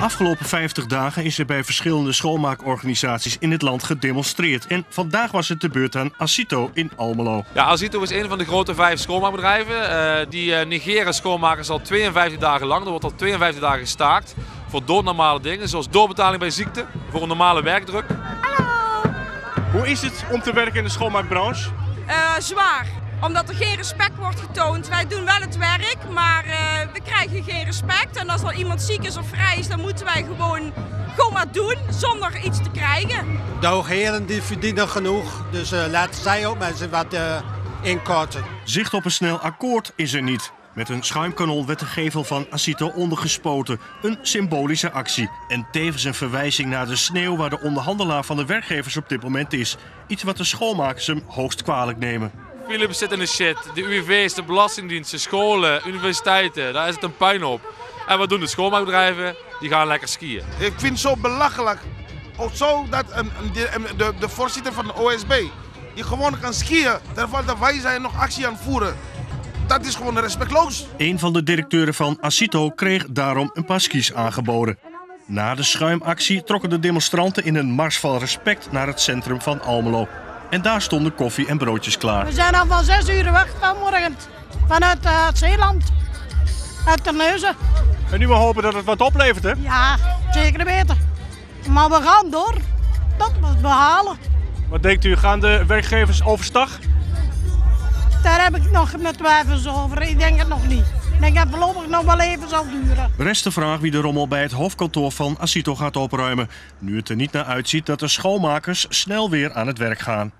afgelopen 50 dagen is er bij verschillende schoonmaakorganisaties in het land gedemonstreerd. En vandaag was het de beurt aan Asito in Almelo. Ja, Asito is een van de grote vijf schoonmaakbedrijven. Eh, die uh, negeren schoonmakers al 52 dagen lang. Er wordt al 52 dagen gestaakt voor doodnormale dingen, zoals doorbetaling bij ziekte, voor een normale werkdruk. Hallo! Hoe is het om te werken in de schoonmaakbranche? Uh, zwaar omdat er geen respect wordt getoond. Wij doen wel het werk, maar uh, we krijgen geen respect. En als er iemand ziek is of vrij is, dan moeten wij gewoon, gewoon maar doen zonder iets te krijgen. De hoogheren die verdienen genoeg, dus uh, laten zij ook mensen wat uh, inkorten. Zicht op een snel akkoord is er niet. Met een schuimkanon werd de gevel van Asito ondergespoten. Een symbolische actie. En tevens een verwijzing naar de sneeuw waar de onderhandelaar van de werkgevers op dit moment is. Iets wat de schoonmakers hem hoogst kwalijk nemen. Philips zit in de shit. De UWV's, de belastingdiensten, scholen, universiteiten, daar is het een puin op. En wat doen de schoonmaakbedrijven? Die gaan lekker skiën. Ik vind het zo belachelijk. Ook zo dat een, de, de, de voorzitter van de OSB, die gewoon kan skiën, terwijl wij zijn nog actie aan het voeren. Dat is gewoon respectloos. Een van de directeuren van Asito kreeg daarom een paar skis aangeboden. Na de schuimactie trokken de demonstranten in een mars van respect naar het centrum van Almelo. En daar stonden koffie en broodjes klaar. We zijn al van 6 uur weg vanmorgen. Vanuit uh, het Zeeland. Uit Terneuzen. En nu we hopen dat het wat oplevert, hè? Ja, zeker weten. Maar we gaan door. Dat we behalen. Wat denkt u, gaan de werkgevers overstag? Daar heb ik nog mijn twijfels over. Ik denk het nog niet. Ik denk dat het voorlopig nog wel even zal duren. Rest de vraag wie de rommel bij het hoofdkantoor van Asito gaat opruimen. Nu het er niet naar uitziet dat de schoonmakers snel weer aan het werk gaan.